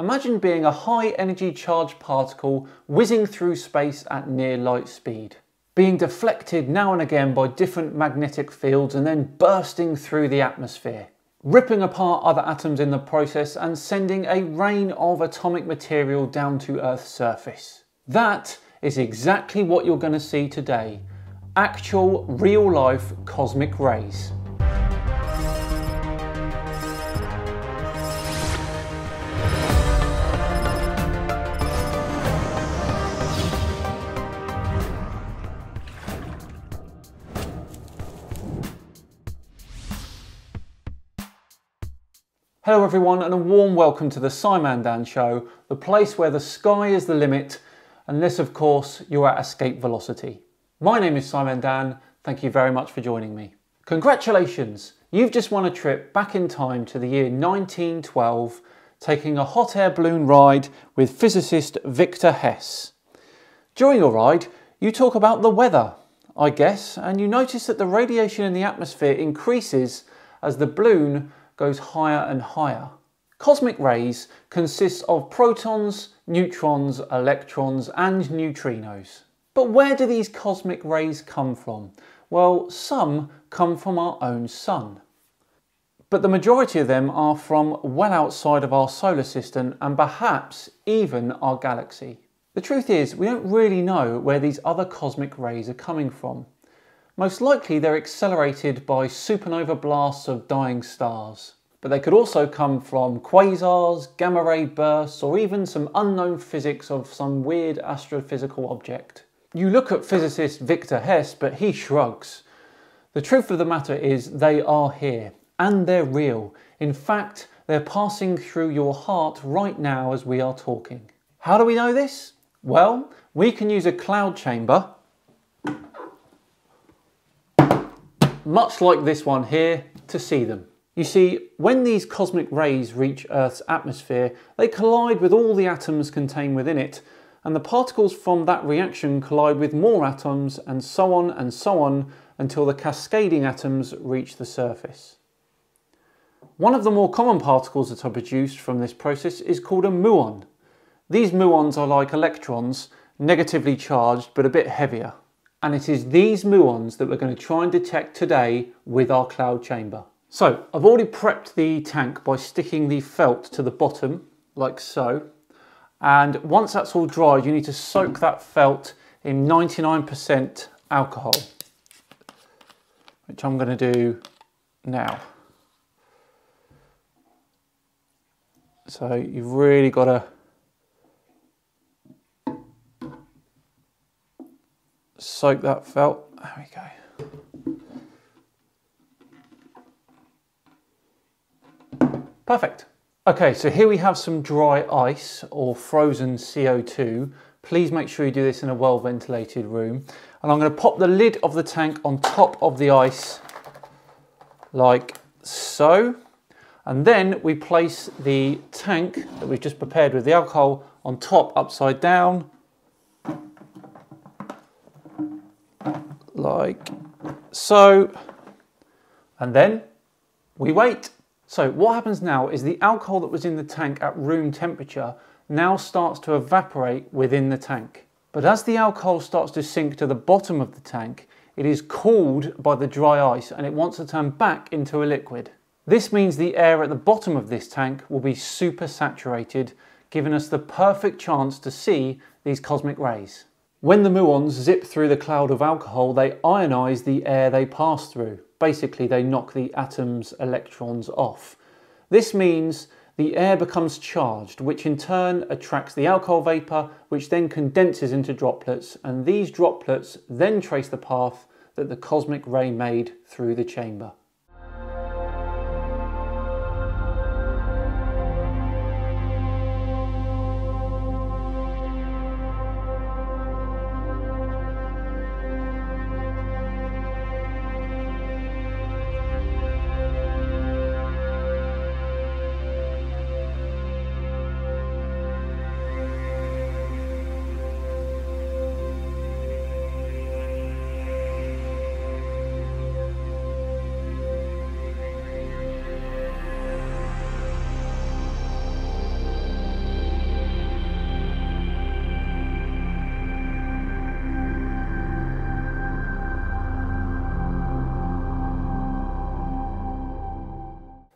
Imagine being a high energy charged particle whizzing through space at near light speed, being deflected now and again by different magnetic fields and then bursting through the atmosphere, ripping apart other atoms in the process and sending a rain of atomic material down to Earth's surface. That is exactly what you're going to see today actual real life cosmic rays. Hello everyone and a warm welcome to the SciManDan Show, the place where the sky is the limit, unless of course you're at escape velocity. My name is SciManDan, thank you very much for joining me. Congratulations, you've just won a trip back in time to the year 1912, taking a hot air balloon ride with physicist Victor Hess. During your ride, you talk about the weather, I guess, and you notice that the radiation in the atmosphere increases as the balloon goes higher and higher. Cosmic rays consist of protons, neutrons, electrons and neutrinos. But where do these cosmic rays come from? Well, some come from our own sun. But the majority of them are from well outside of our solar system and perhaps even our galaxy. The truth is, we don't really know where these other cosmic rays are coming from. Most likely they're accelerated by supernova blasts of dying stars. But they could also come from quasars, gamma ray bursts, or even some unknown physics of some weird astrophysical object. You look at physicist Victor Hess, but he shrugs. The truth of the matter is they are here, and they're real. In fact, they're passing through your heart right now as we are talking. How do we know this? Well, we can use a cloud chamber much like this one here, to see them. You see, when these cosmic rays reach Earth's atmosphere, they collide with all the atoms contained within it, and the particles from that reaction collide with more atoms, and so on and so on until the cascading atoms reach the surface. One of the more common particles that are produced from this process is called a muon. These muons are like electrons, negatively charged but a bit heavier and it is these muons that we're going to try and detect today with our cloud chamber. So I've already prepped the tank by sticking the felt to the bottom like so and once that's all dried you need to soak that felt in 99% alcohol which I'm going to do now. So you've really got to soak that felt. There we go. Perfect. Okay, so here we have some dry ice or frozen CO2. Please make sure you do this in a well ventilated room. And I'm going to pop the lid of the tank on top of the ice like so. And then we place the tank that we've just prepared with the alcohol on top upside down like so. And then we wait. So what happens now is the alcohol that was in the tank at room temperature now starts to evaporate within the tank. But as the alcohol starts to sink to the bottom of the tank, it is cooled by the dry ice and it wants to turn back into a liquid. This means the air at the bottom of this tank will be super saturated, giving us the perfect chance to see these cosmic rays. When the muons zip through the cloud of alcohol, they ionize the air they pass through. Basically, they knock the atom's electrons off. This means the air becomes charged, which in turn attracts the alcohol vapour, which then condenses into droplets, and these droplets then trace the path that the cosmic ray made through the chamber.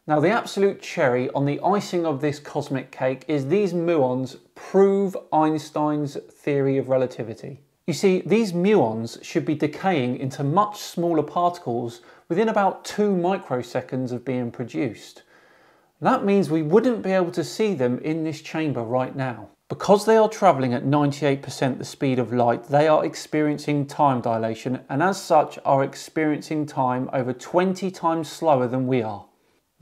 Now the absolute cherry on the icing of this cosmic cake is these muons prove Einstein's theory of relativity. You see, these muons should be decaying into much smaller particles within about two microseconds of being produced. That means we wouldn't be able to see them in this chamber right now. Because they are travelling at 98% the speed of light, they are experiencing time dilation and as such are experiencing time over 20 times slower than we are.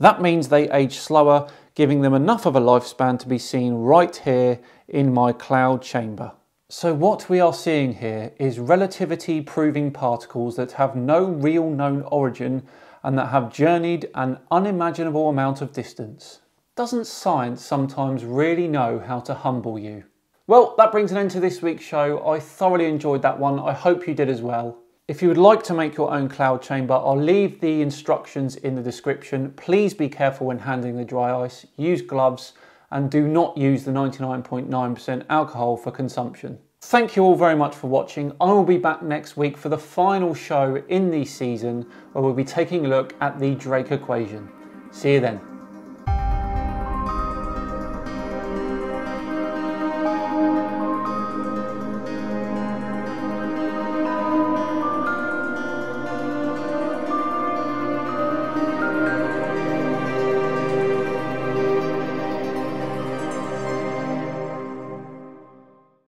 That means they age slower, giving them enough of a lifespan to be seen right here in my cloud chamber. So what we are seeing here is relativity proving particles that have no real known origin and that have journeyed an unimaginable amount of distance. Doesn't science sometimes really know how to humble you? Well, that brings an end to this week's show. I thoroughly enjoyed that one. I hope you did as well. If you would like to make your own cloud chamber, I'll leave the instructions in the description. Please be careful when handling the dry ice, use gloves, and do not use the 99.9% .9 alcohol for consumption. Thank you all very much for watching. I will be back next week for the final show in the season where we'll be taking a look at the Drake equation. See you then.